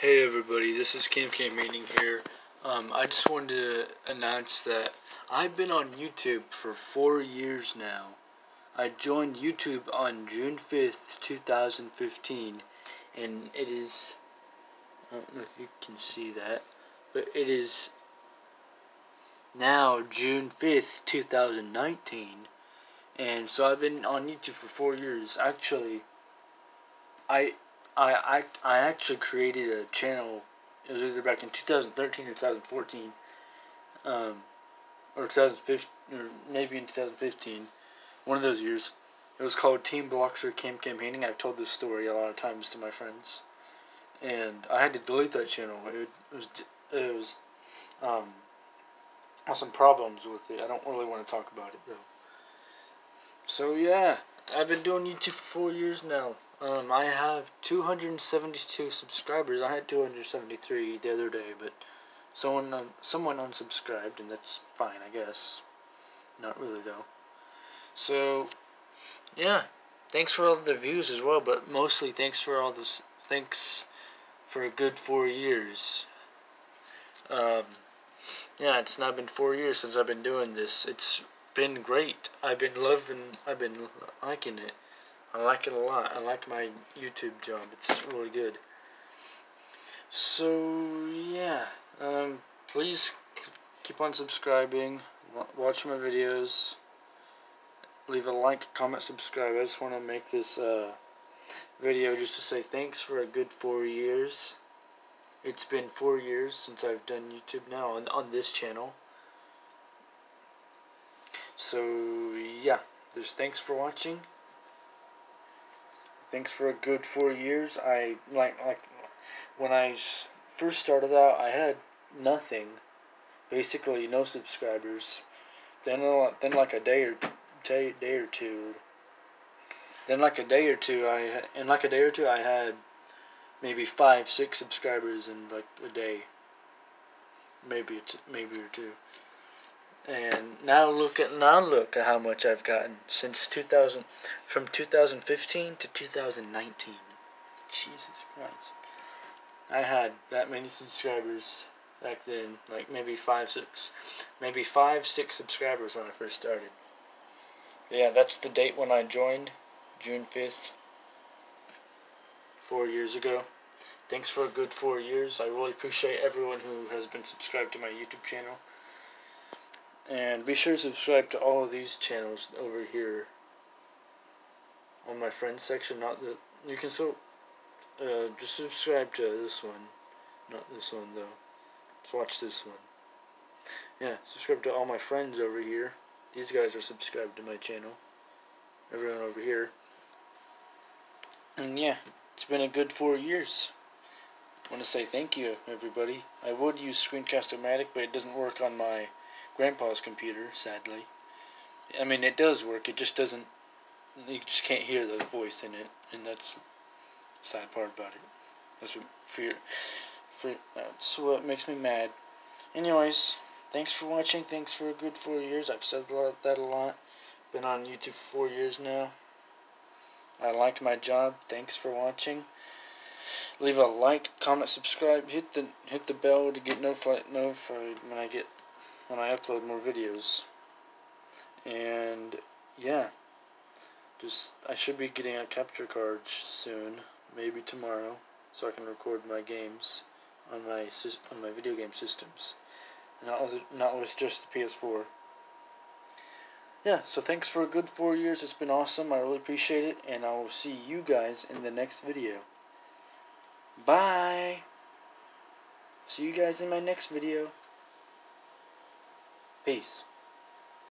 Hey everybody, this is CamCam Haning here. Um, I just wanted to announce that I've been on YouTube for four years now. I joined YouTube on June 5th, 2015, and it is, I don't know if you can see that, but it is now June 5th, 2019, and so I've been on YouTube for four years. Actually, I I, I, I actually created a channel. It was either back in 2013 or 2014, um, or 2015, or maybe in 2015, one of those years. It was called Team Bloxer Camp Campaigning. I've told this story a lot of times to my friends, and I had to delete that channel. It, was it was um, some problems with it. I don't really want to talk about it though. So yeah, I've been doing YouTube for four years now. Um, I have 272 subscribers. I had 273 the other day, but someone uh, someone unsubscribed, and that's fine, I guess. Not really though. So, yeah, thanks for all the views as well, but mostly thanks for all this. Thanks for a good four years. Um, yeah, it's now been four years since I've been doing this. It's been great. I've been loving. I've been liking it. I like it a lot. I like my YouTube job. It's really good. So, yeah. Um, please keep on subscribing. Watch my videos. Leave a like, comment, subscribe. I just want to make this uh, video just to say thanks for a good four years. It's been four years since I've done YouTube now on, on this channel. So, yeah. Just thanks for watching thanks for a good four years. I like like when I first started out, I had nothing, basically no subscribers. Then then like a day or day day or two. Then like a day or two, I in like a day or two, I had maybe five six subscribers in like a day. Maybe maybe or two. And now look at now look at how much I've gotten since 2000 from 2015 to 2019. Jesus Christ. I had that many subscribers back then, like maybe 5 6 maybe 5 6 subscribers when I first started. Yeah, that's the date when I joined, June 5th. 4 years ago. Thanks for a good 4 years. I really appreciate everyone who has been subscribed to my YouTube channel. And be sure to subscribe to all of these channels over here on my friends section. Not the you can still uh, just subscribe to this one, not this one though. Let's watch this one. Yeah, subscribe to all my friends over here. These guys are subscribed to my channel. Everyone over here. And yeah, it's been a good four years. I want to say thank you, everybody. I would use Screencast-O-Matic, but it doesn't work on my grandpa's computer, sadly. I mean, it does work. It just doesn't. You just can't hear the voice in it, and that's the sad part about it. That's what fear. For that's what makes me mad. Anyways, thanks for watching. Thanks for a good four years. I've said that a lot. Been on YouTube for four years now. I like my job. Thanks for watching. Leave a like, comment, subscribe, hit the hit the bell to get notified notified when I get when I upload more videos. And yeah, just I should be getting a capture card soon, maybe tomorrow, so I can record my games on my on my video game systems, not with not with just the PS4. Yeah, so thanks for a good four years. It's been awesome. I really appreciate it, and I will see you guys in the next video. Bye. See you guys in my next video. Peace.